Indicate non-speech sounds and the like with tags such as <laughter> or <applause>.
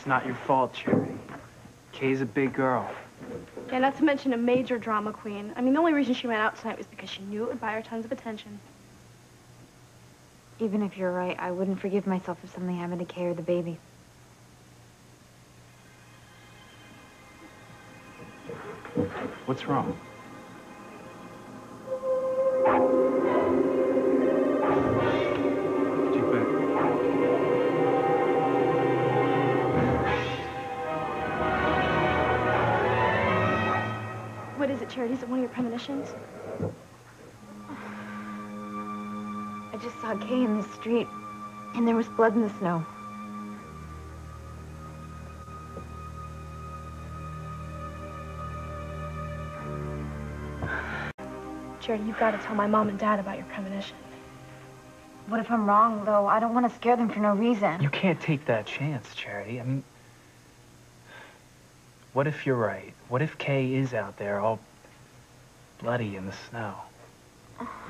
It's not your fault, Charity. Kay's a big girl. Yeah, not to mention a major drama queen. I mean, the only reason she went out tonight was because she knew it would buy her tons of attention. Even if you're right, I wouldn't forgive myself if something happened to Kay or the baby. What's wrong? What is it, Charity? Is it one of your premonitions? I just saw Kay in the street, and there was blood in the snow. Charity, you've got to tell my mom and dad about your premonition. What if I'm wrong, though? I don't want to scare them for no reason. You can't take that chance, Charity. I mean, what if you're right? What if Kay is out there all bloody in the snow? <laughs>